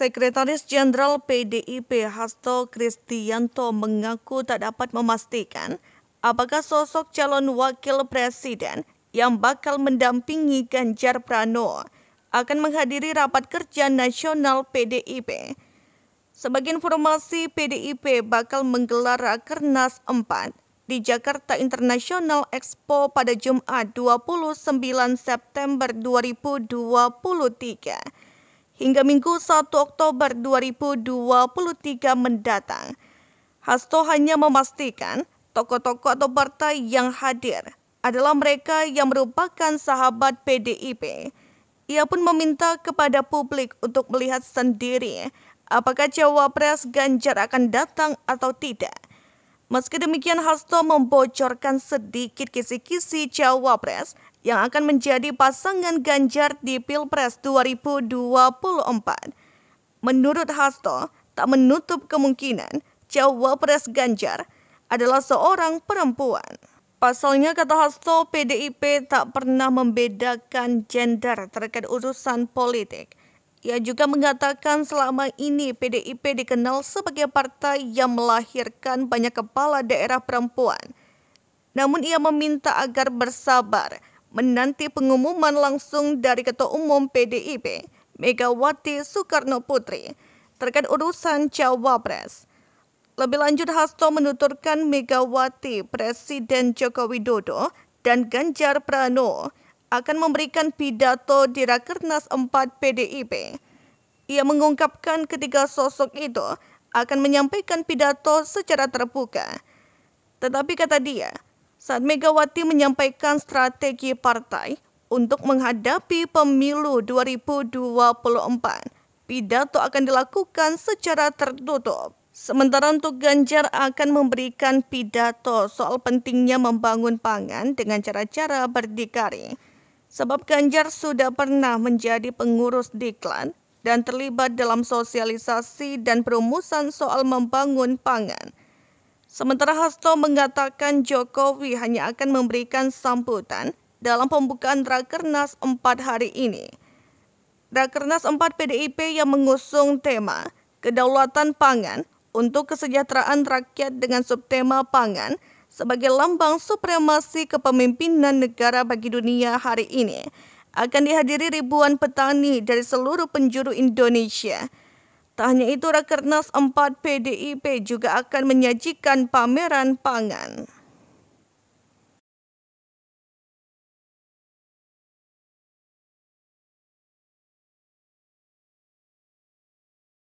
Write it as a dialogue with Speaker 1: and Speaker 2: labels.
Speaker 1: Sekretaris Jenderal PDIP Hasto Kristianto mengaku tak dapat memastikan apakah sosok calon wakil presiden yang bakal mendampingi Ganjar Pranowo akan menghadiri rapat kerja nasional PDIP. Sebagai informasi, PDIP bakal menggelar Rakernas 4 di Jakarta International Expo pada Jumat 29 September 2023 hingga Minggu 1 Oktober 2023 mendatang. Hasto hanya memastikan tokoh-tokoh atau partai yang hadir adalah mereka yang merupakan sahabat PDIP. Ia pun meminta kepada publik untuk melihat sendiri apakah Cawapres Ganjar akan datang atau tidak. Meski demikian, Hasto membocorkan sedikit kisi-kisi Cawapres yang akan menjadi pasangan Ganjar di Pilpres 2024. Menurut Hasto, tak menutup kemungkinan Cawapres Ganjar adalah seorang perempuan. Pasalnya kata Hasto, PDIP tak pernah membedakan gender terkait urusan politik. Ia juga mengatakan selama ini PDIP dikenal sebagai partai yang melahirkan banyak kepala daerah perempuan. Namun ia meminta agar bersabar menanti pengumuman langsung dari Ketua Umum PDIP, Megawati Soekarno Putri, terkait urusan Cawapres. Lebih lanjut, Hasto menuturkan Megawati, Presiden Joko Widodo, dan Ganjar Pranowo akan memberikan pidato di Rakernas 4 PDIP. Ia mengungkapkan ketiga sosok itu akan menyampaikan pidato secara terbuka. Tetapi kata dia, saat Megawati menyampaikan strategi partai untuk menghadapi pemilu 2024. Pidato akan dilakukan secara tertutup. Sementara untuk Ganjar akan memberikan pidato soal pentingnya membangun pangan dengan cara-cara berdikari. Sebab Ganjar sudah pernah menjadi pengurus diklat dan terlibat dalam sosialisasi dan perumusan soal membangun pangan. Sementara Hasto mengatakan Jokowi hanya akan memberikan sambutan dalam pembukaan Rakernas 4 hari ini. Rakernas 4 PDIP yang mengusung tema Kedaulatan Pangan untuk Kesejahteraan Rakyat dengan subtema pangan sebagai lambang supremasi kepemimpinan negara bagi dunia hari ini akan dihadiri ribuan petani dari seluruh penjuru Indonesia Tak hanya itu, Rakernas 4 PDIP juga akan menyajikan pameran pangan.